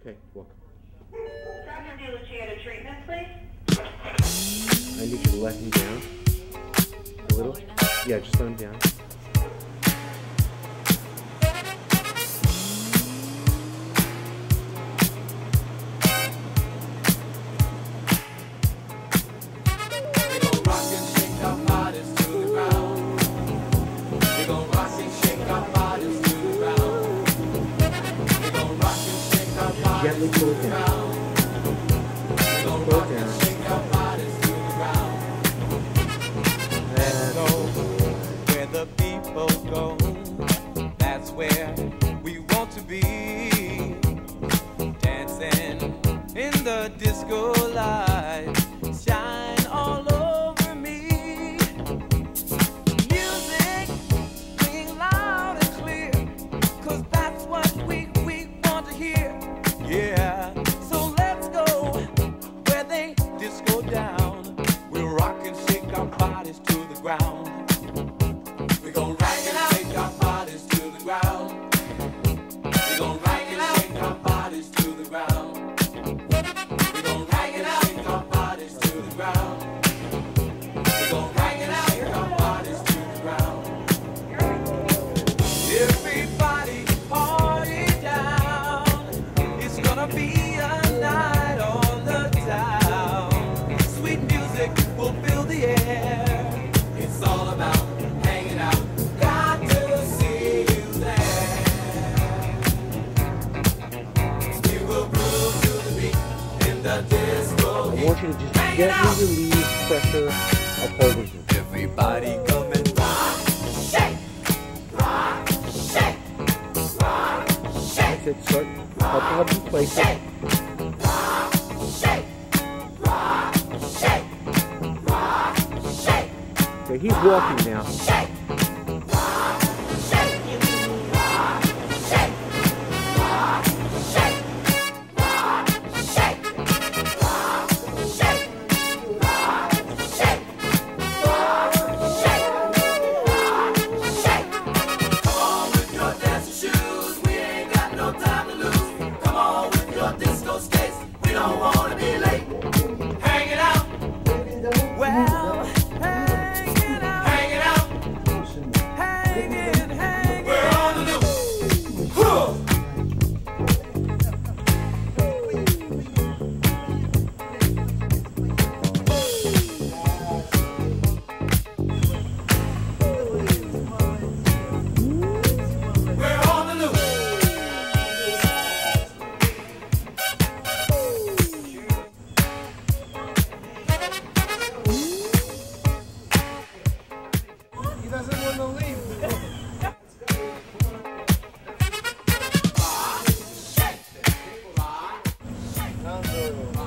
Okay, walk. Dr. DeLucia treatment, please. I need you to let him down a little. Yeah, just let him down. Gently pull it down. Pull down. Go where the people go. That's where we want to be. Dancing in the disco light. Want you to just gently relieve pressure of holding him. Everybody come and rock, shake, rock, shake, rock, shake. That's it. Start. Help help you place it. Rock, shake, rock, shake, rock, shake, Okay, he's walking now. shake, 오.